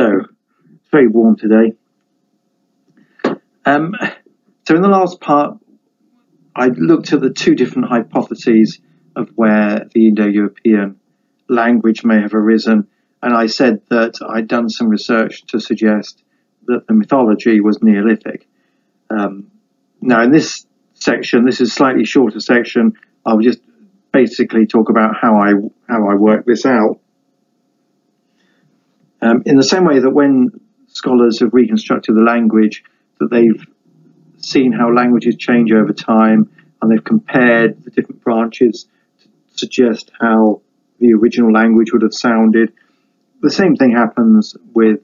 So, it's very warm today. Um, so, in the last part, I looked at the two different hypotheses of where the Indo European language may have arisen, and I said that I'd done some research to suggest that the mythology was Neolithic. Um, now, in this section, this is slightly shorter section. I'll just basically talk about how I how I work this out. Um, in the same way that when scholars have reconstructed the language, that they've seen how languages change over time, and they've compared the different branches to suggest how the original language would have sounded. The same thing happens with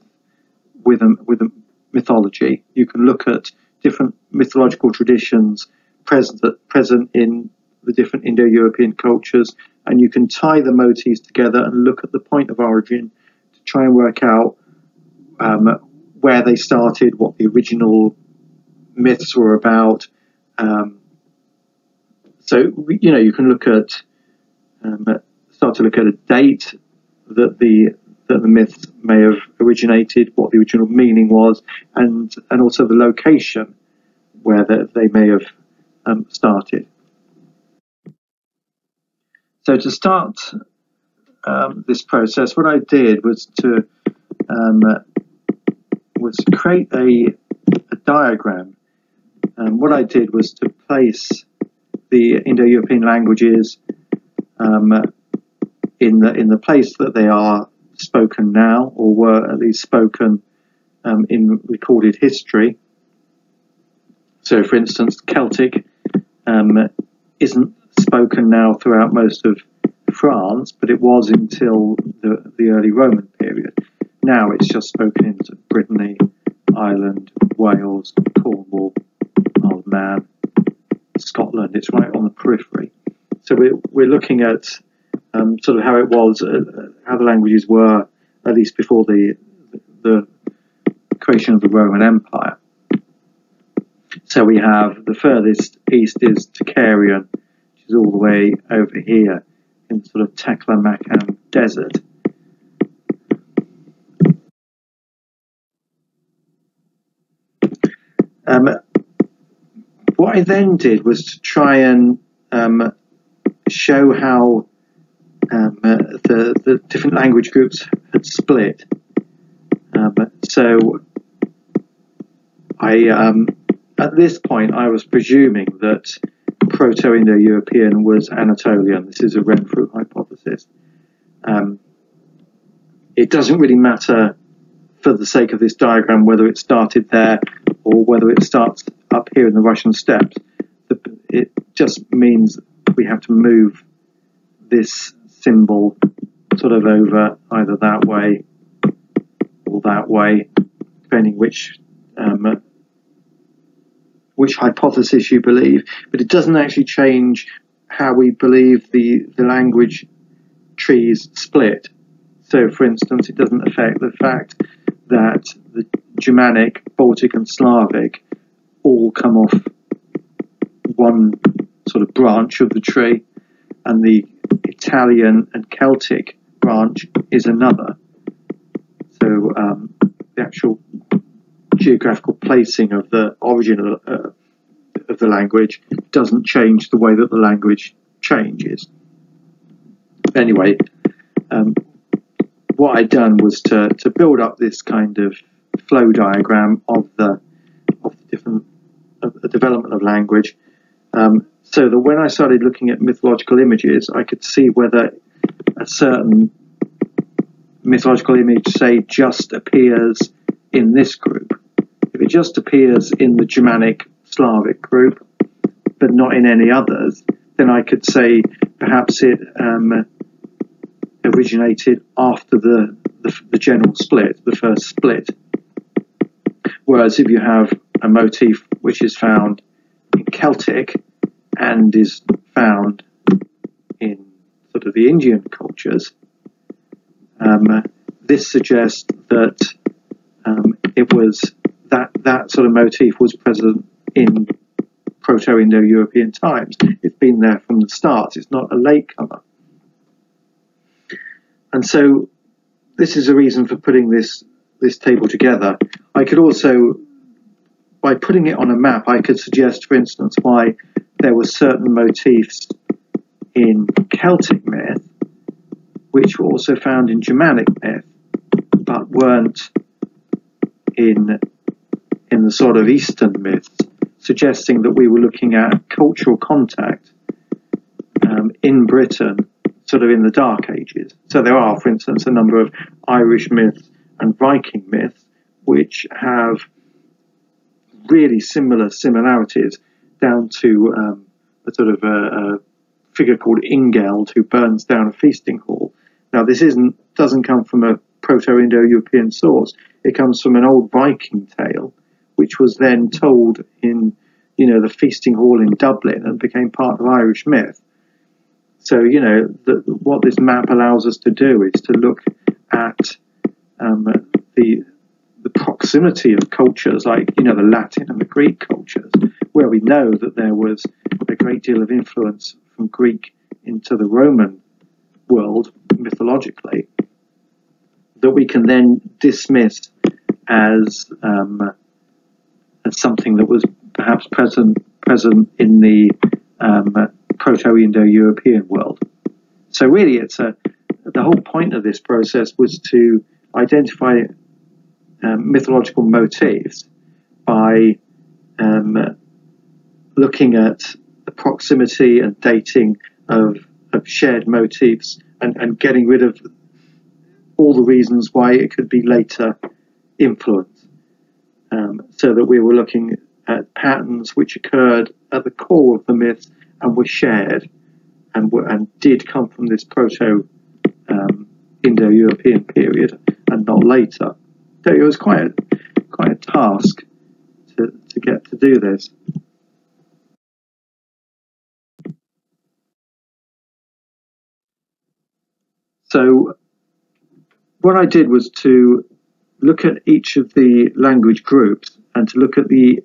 with a, with a mythology. You can look at different mythological traditions present present in the different Indo-European cultures, and you can tie the motifs together and look at the point of origin try and work out um, where they started, what the original myths were about. Um, so you know you can look at um, start to look at a date that the that the myths may have originated, what the original meaning was, and and also the location where the, they may have um, started. So to start um, this process, what I did was to um, was create a, a diagram. Um, what I did was to place the Indo-European languages um, in the in the place that they are spoken now, or were at least spoken um, in recorded history. So, for instance, Celtic um, isn't spoken now throughout most of France, but it was until the, the early Roman period. Now it's just spoken in Brittany, Ireland, Wales, Cornwall, Isle Man, Scotland. It's right on the periphery. So we're, we're looking at um, sort of how it was, uh, how the languages were, at least before the, the creation of the Roman Empire. So we have the furthest east is Tocharian, which is all the way over here in sort of Taklamakan Desert. Um, what I then did was to try and um, show how um, uh, the, the different language groups had split. Um, so I, um, at this point, I was presuming that Proto-Indo-European was Anatolian. This is a Renfrew hypothesis. Um, it doesn't really matter for the sake of this diagram whether it started there or whether it starts up here in the Russian steppes. It just means we have to move this symbol sort of over either that way or that way, depending which um, which hypothesis you believe. But it doesn't actually change how we believe the the language trees split. So, for instance, it doesn't affect the fact that the Germanic, Baltic, and Slavic all come off one sort of branch of the tree, and the Italian and Celtic branch is another. So um, the actual geographical placing of the origin of, uh, of the language doesn't change the way that the language changes. Anyway, um, what I'd done was to, to build up this kind of flow diagram of the of the different of the development of language. Um, so that when I started looking at mythological images, I could see whether a certain mythological image, say, just appears in this group. It just appears in the Germanic Slavic group, but not in any others, then I could say perhaps it um, originated after the, the, the general split, the first split. Whereas if you have a motif which is found in Celtic, and is found in sort of the Indian cultures, um, this suggests that um, it was that that sort of motif was present in Proto-Indo-European times. It's been there from the start. It's not a latecomer. And so this is a reason for putting this this table together, I could also, by putting it on a map, I could suggest, for instance, why there were certain motifs in Celtic myth, which were also found in Germanic myth, but weren't in in the sort of Eastern myths, suggesting that we were looking at cultural contact um, in Britain, sort of in the Dark Ages. So there are, for instance, a number of Irish myths and Viking myths which have really similar similarities down to um, a sort of a, a, figure called Ingeld who burns down a feasting hall. Now, this isn't doesn't come from a Proto-Indo-European source. It comes from an old Viking tale, which was then told in, you know, the feasting hall in Dublin and became part of Irish myth. So, you know, the, what this map allows us to do is to look at um, the the proximity of cultures like you know the Latin and the Greek cultures, where we know that there was a great deal of influence from Greek into the Roman world mythologically, that we can then dismiss as um, as something that was perhaps present present in the um, Proto-Indo-European world. So really, it's a the whole point of this process was to identify um, mythological motifs by um, looking at the proximity and dating of, of shared motifs and, and getting rid of all the reasons why it could be later influenced. Um, so that we were looking at patterns which occurred at the core of the myths and were shared and, were, and did come from this proto um, Indo European period and not later. So it was quite a, quite a task to, to get to do this. So what I did was to look at each of the language groups and to look at the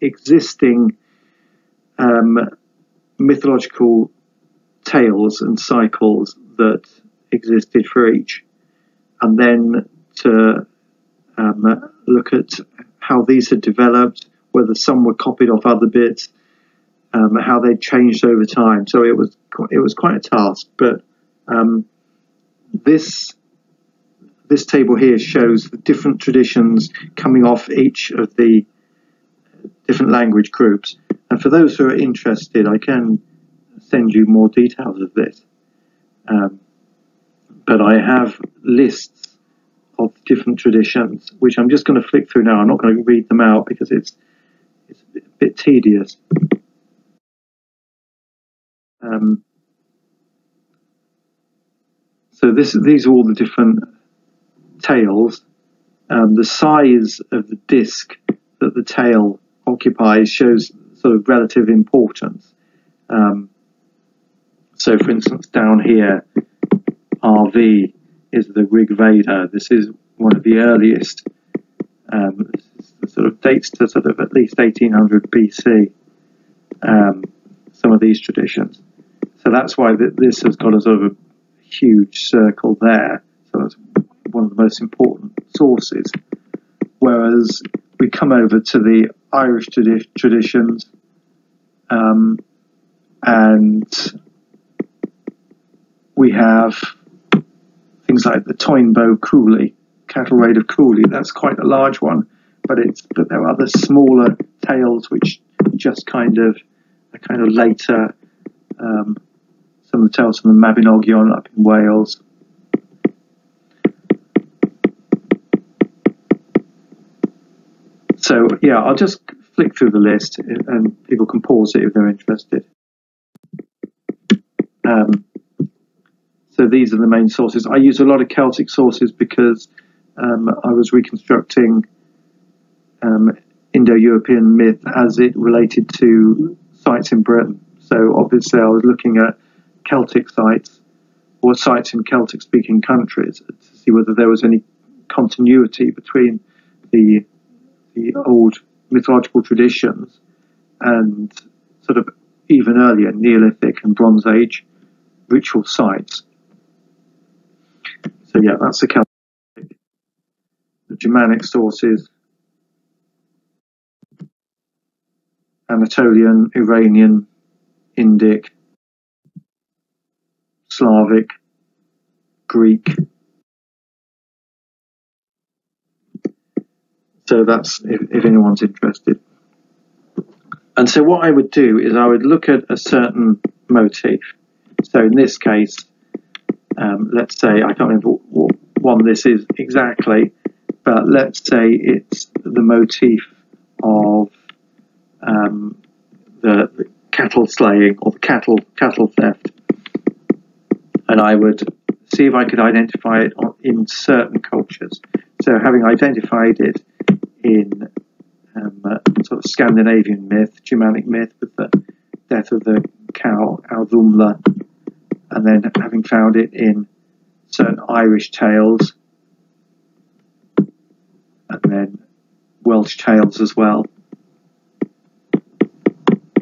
existing um, mythological tales and cycles that existed for each, and then to um, look at how these had developed, whether some were copied off other bits, um, how they changed over time. So it was it was quite a task, but um, this this table here shows the different traditions coming off each of the different language groups. And for those who are interested, I can send you more details of this. Um, but I have lists of different traditions, which I'm just going to flick through now. I'm not going to read them out because it's it's a bit tedious. Um, so this these are all the different tales. Um, the size of the disc that the tale occupies shows sort of relative importance. Um, so, for instance, down here, RV is the Rig Veda. This is one of the earliest, um, sort of dates to sort of at least 1800 BC, um, some of these traditions. So that's why this has got a sort of a huge circle there. So that's one of the most important sources. Whereas we come over to the Irish tradi- traditions, um, and we have things like the Táin Bó Cúailnge, cattle raid of Cooley. That's quite a large one, but it's but there are other smaller tales which just kind of are kind of later. Um, some of the tales from the Mabinogion up in Wales. So yeah, I'll just flick through the list and people can pause it if they're interested. Um, so these are the main sources. I use a lot of Celtic sources because um, I was reconstructing um, Indo-European myth as it related to sites in Britain. So obviously, I was looking at Celtic sites or sites in Celtic-speaking countries to see whether there was any continuity between the the old mythological traditions and sort of even earlier Neolithic and Bronze Age ritual sites. So yeah, that's the Celtic. the Germanic sources, Anatolian, Iranian, Indic, Slavic, Greek. So that's if, if anyone's interested. And so what I would do is I would look at a certain motif. So in this case, um, let's say I can't remember what one this is exactly, but let's say it's the motif of um, the, cattle slaying or the cattle cattle theft, and I would see if I could identify it in certain cultures. So having identified it in um, sort of Scandinavian myth, Germanic myth with the death of the cow Audhumla, and then having found it in certain Irish tales, and then Welsh tales as well,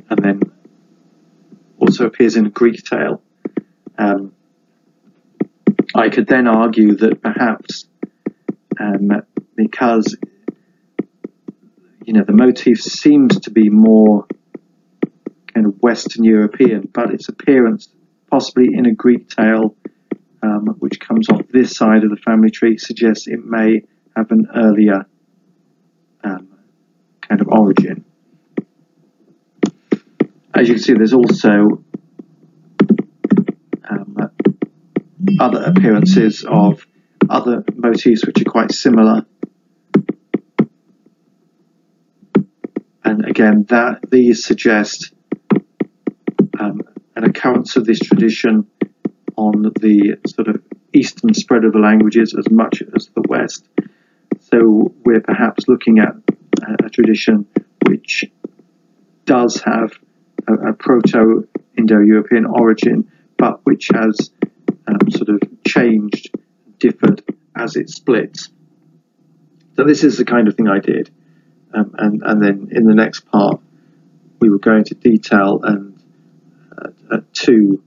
and then also appears in a Greek tale. Um, I could then argue that perhaps um, because you know the motif seems to be more kind of Western European, but its appearance possibly in a Greek tale, um, which comes off this side of the family tree, suggests it may have an earlier um, kind of origin. As you can see, there's also um, other appearances of other motifs which are quite similar. And again, that these suggest um, an occurrence of this tradition on the sort of eastern spread of the languages as much as the west. So we're perhaps looking at a, a tradition which does have a, a proto Indo European origin, but which has um, sort of changed, differed as it splits. So this is the kind of thing I did. Um, and, and then in the next part, we will go into detail and uh, uh, two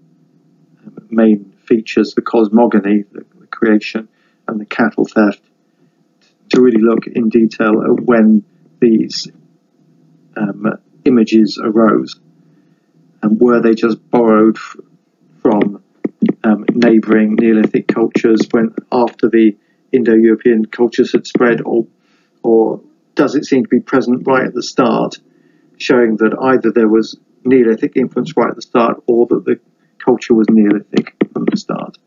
um, main features, the cosmogony, the, the, creation, and the cattle theft, to really look in detail at when these um, images arose. And were they just borrowed from um, neighbouring Neolithic cultures when after the Indo-European cultures had spread, or or does it seem to be present right at the start, showing that either there was Neolithic influence right at the start, or that the culture was Neolithic from the start.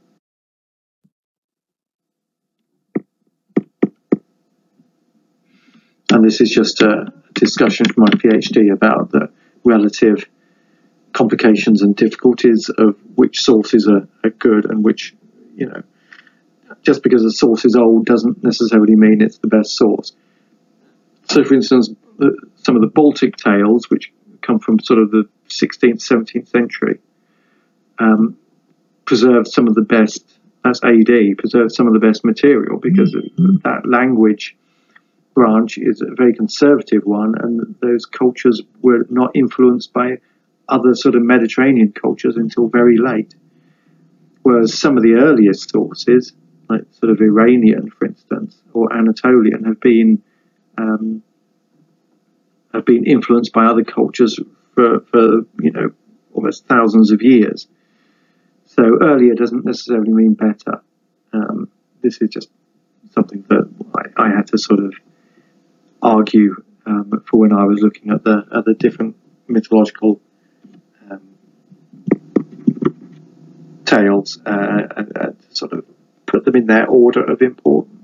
And this is just a discussion from my PhD about the relative complications and difficulties of which sources are, are good and which, you know, just because a source is old doesn't necessarily mean it's the best source. So, for instance, some of the Baltic tales, which come from sort of the 16th, 17th century, um, preserved some of the best, that's AD, preserved some of the best material because mm-hmm. that language branch is a very conservative one, and those cultures were not influenced by other sort of Mediterranean cultures until very late. Whereas some of the earliest sources, like sort of Iranian, for instance, or Anatolian, have been um, have been influenced by other cultures for, for you know almost thousands of years. So earlier doesn't necessarily mean better. Um, this is just something that I, I, had to sort of argue um, for when I was looking at the at the different mythological tales uh, and, and, sort of put them in their order of importance.